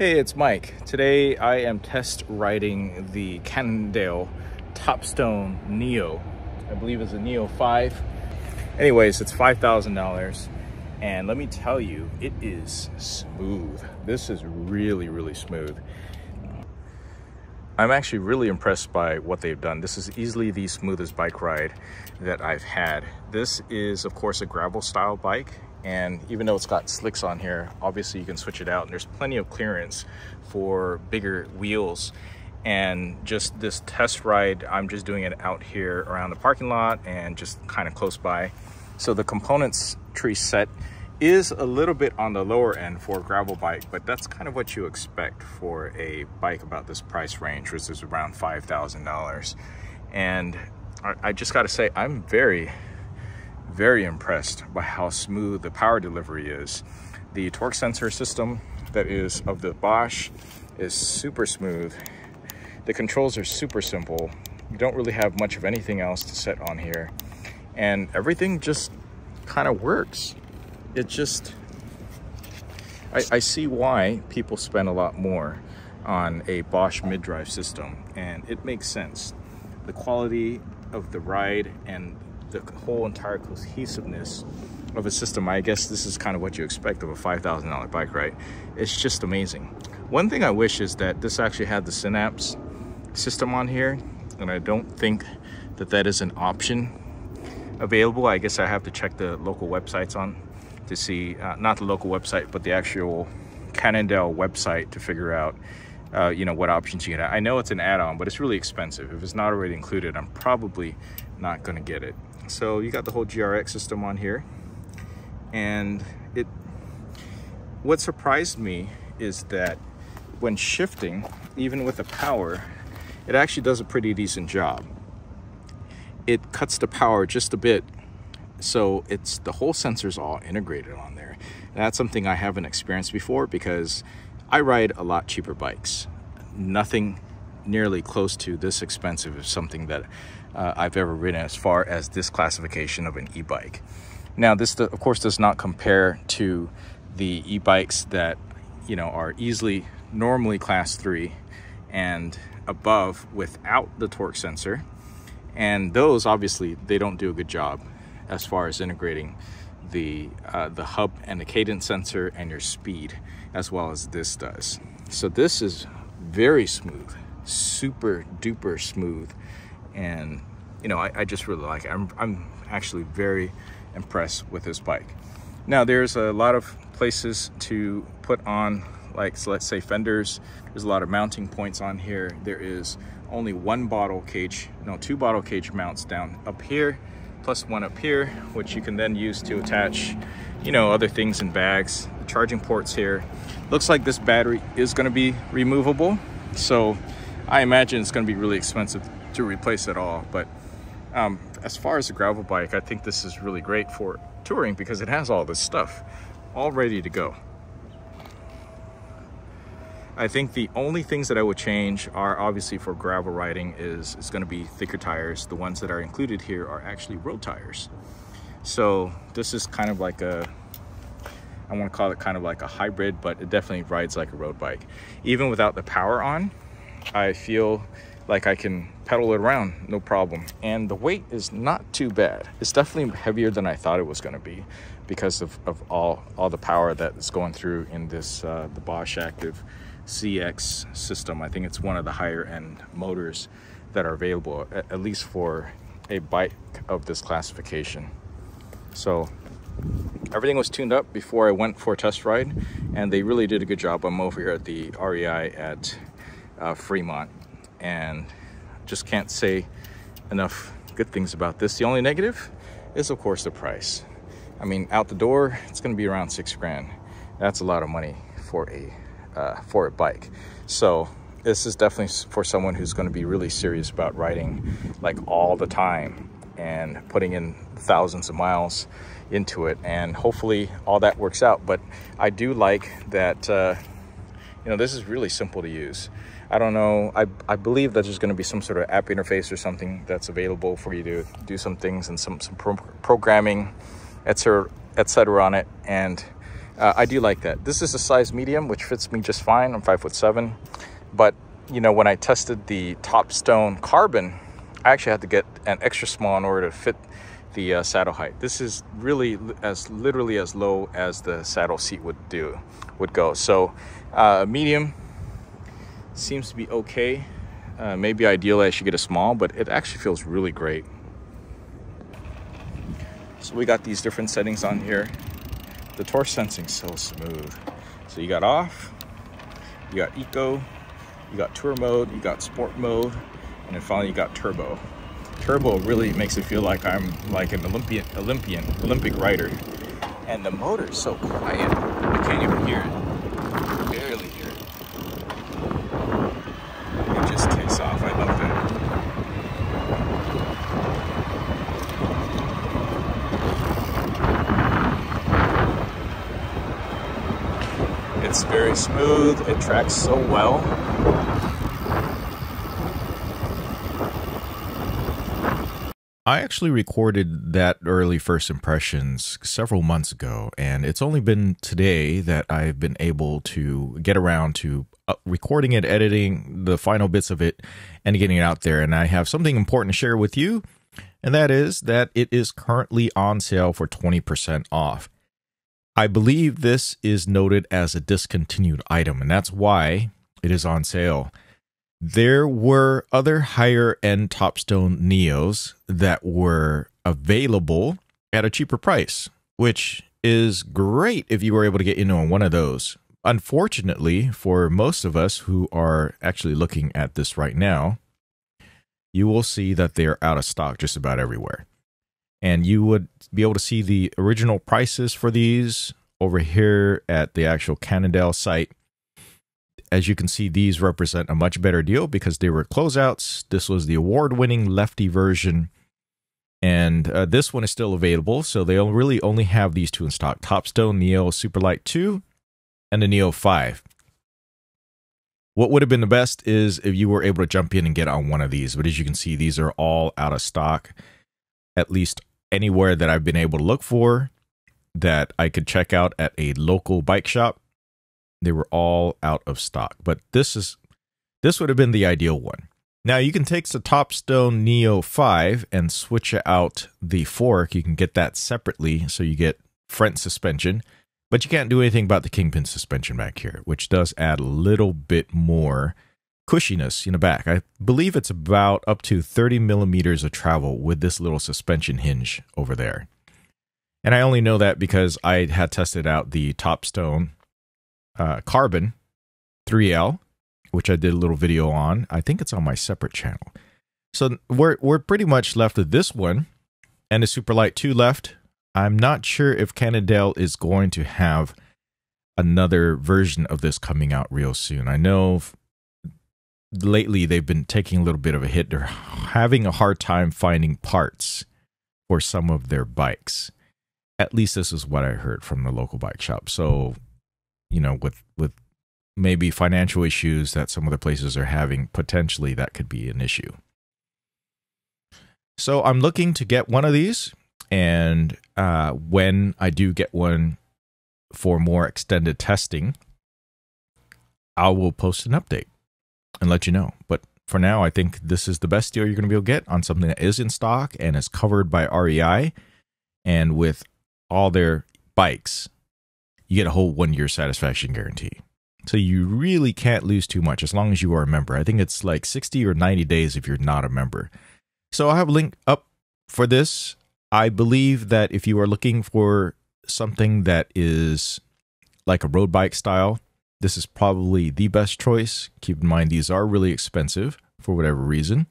Hey, it's Mike. Today I am test riding the Cannondale Topstone Neo. I believe it's a Neo 5. Anyways, it's $5,000. And let me tell you, it is smooth. This is really, really smooth. I'm actually really impressed by what they've done. This is easily the smoothest bike ride that I've had. This is, of course, a gravel style bike and even though it's got slicks on here obviously you can switch it out and there's plenty of clearance for bigger wheels. And just this test ride i'm just doing it out here around the parking lot and just kind of close by. So the components tree set is a little bit on the lower end for a gravel bike but that's kind of what you expect for a bike about this price range which is around five thousand dollars. And I just got to say i'm very very impressed by how smooth the power delivery is. The torque sensor system that is of the Bosch is super smooth. The controls are super simple. You don't really have much of anything else to set on here. And everything just kind of works. It just, I, I see why people spend a lot more on a Bosch mid-drive system and it makes sense. The quality of the ride and the whole entire cohesiveness of a system. I guess this is kind of what you expect of a $5,000 bike, right? It's just amazing. One thing I wish is that this actually had the Synapse system on here, and I don't think that that is an option available. I guess I have to check the local websites on to see, uh, not the local website, but the actual Cannondale website to figure out uh, you know, what options you get. I know it's an add-on, but it's really expensive. If it's not already included, I'm probably not gonna get it. So you got the whole GRX system on here. And it, what surprised me is that when shifting, even with the power, it actually does a pretty decent job. It cuts the power just a bit. So it's the whole sensor's all integrated on there. That's something I haven't experienced before because I ride a lot cheaper bikes. Nothing nearly close to this expensive is something that uh, I've ever ridden as far as this classification of an e-bike. Now, this of course does not compare to the e-bikes that you know are easily normally class three and above without the torque sensor. And those obviously they don't do a good job as far as integrating the uh, the hub and the cadence sensor and your speed as well as this does. So this is very smooth, super duper smooth. And you know I, I just really like it. I'm, I'm actually very impressed with this bike. Now there's a lot of places to put on like so let's say fenders. There's a lot of mounting points on here. There is only one bottle cage no two bottle cage mounts down up here plus one up here which you can then use to attach you know other things in bags the charging ports here. Looks like this battery is going to be removable. So i imagine it's going to be really expensive to replace it all. But um, as far as a gravel bike, I think this is really great for touring because it has all this stuff all ready to go. I think the only things that I would change are obviously for gravel riding is it's going to be thicker tires. The ones that are included here are actually road tires. So this is kind of like a, I want to call it kind of like a hybrid, but it definitely rides like a road bike. Even without the power on, I feel like I can pedal it around no problem. And the weight is not too bad. It's definitely heavier than I thought it was going to be because of, of all all the power that is going through in this uh, the Bosch Active CX system. I think it's one of the higher end motors that are available at, at least for a bike of this classification. So everything was tuned up before I went for a test ride and they really did a good job. I'm over here at the REI at uh, Fremont and just can't say enough good things about this. The only negative is, of course, the price. I mean, out the door, it's going to be around six grand. That's a lot of money for a uh, for a bike. So this is definitely for someone who's going to be really serious about riding like all the time and putting in thousands of miles into it. And hopefully all that works out. But I do like that, uh, you know, this is really simple to use. I don't know. I, I believe that there's going to be some sort of app interface or something that's available for you to do some things and some, some pro programming, etc., etc. on it. And uh, I do like that. This is a size medium, which fits me just fine. I'm five foot seven, but you know, when I tested the Topstone Carbon, I actually had to get an extra small in order to fit the uh, saddle height. This is really as literally as low as the saddle seat would do, would go. So uh, medium seems to be okay. Uh, maybe ideally I should get a small, but it actually feels really great. So we got these different settings on here. The torque sensing so smooth. So you got off, you got eco, you got tour mode, you got sport mode, and then finally you got turbo. Turbo really makes it feel like I'm like an Olympian, Olympian, Olympic rider. And the motor's so quiet, I can't even hear it. Barely hear it. It just takes off. I love that. It's very smooth. It tracks so well. I actually recorded that early first impressions several months ago, and it's only been today that I've been able to get around to uh, recording it, editing the final bits of it, and getting it out there. And I have something important to share with you, and that is that it is currently on sale for 20% off. I believe this is noted as a discontinued item, and that's why it is on sale. There were other higher end Topstone Neos that were available at a cheaper price, which is great if you were able to get in on one of those. Unfortunately, for most of us who are actually looking at this right now, you will see that they're out of stock just about everywhere. And you would be able to see the original prices for these over here at the actual Cannondale site as you can see, these represent a much better deal because they were closeouts. This was the award winning lefty version. And uh, this one is still available. So they really only have these two in stock Topstone Neo Superlight 2 and the Neo 5. What would have been the best is if you were able to jump in and get on one of these. But as you can see, these are all out of stock, at least anywhere that I've been able to look for that I could check out at a local bike shop they were all out of stock. But this is this would have been the ideal one. Now you can take the Topstone Neo 5 and switch out the fork. You can get that separately so you get front suspension, but you can't do anything about the kingpin suspension back here, which does add a little bit more cushiness in the back. I believe it's about up to 30 millimeters of travel with this little suspension hinge over there. And I only know that because I had tested out the Topstone uh, Carbon 3L, which I did a little video on. I think it's on my separate channel. So we're we're pretty much left with this one and the Superlight 2 left. I'm not sure if Cannondale is going to have another version of this coming out real soon. I know lately they've been taking a little bit of a hit. They're having a hard time finding parts for some of their bikes. At least this is what I heard from the local bike shop. So you know, with with maybe financial issues that some other places are having, potentially that could be an issue. So I'm looking to get one of these, and uh, when I do get one for more extended testing, I will post an update and let you know. But for now, I think this is the best deal you're going to be able to get on something that is in stock and is covered by REI, and with all their bikes you get a whole one year satisfaction guarantee. So you really can't lose too much as long as you are a member. I think it's like 60 or 90 days if you're not a member. So I'll have a link up for this. I believe that if you are looking for something that is like a road bike style, this is probably the best choice. Keep in mind, these are really expensive for whatever reason.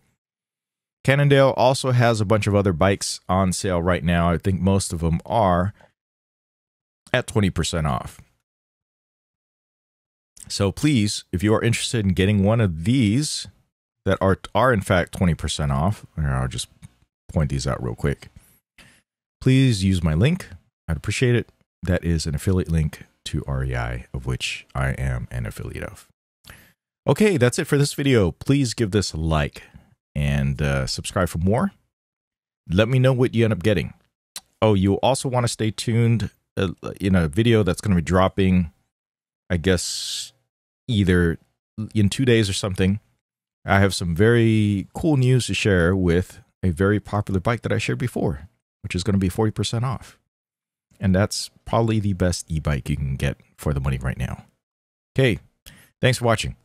Cannondale also has a bunch of other bikes on sale right now. I think most of them are at 20% off. So please, if you are interested in getting one of these that are are in fact 20% off, I'll just point these out real quick. Please use my link. I'd appreciate it. That is an affiliate link to REI, of which I am an affiliate of. Okay, that's it for this video. Please give this a like and uh, subscribe for more. Let me know what you end up getting. Oh, you also want to stay tuned uh, in a video that's going to be dropping, I guess, either in two days or something. I have some very cool news to share with a very popular bike that I shared before, which is going to be 40% off. And that's probably the best e bike you can get for the money right now. Okay, thanks for watching.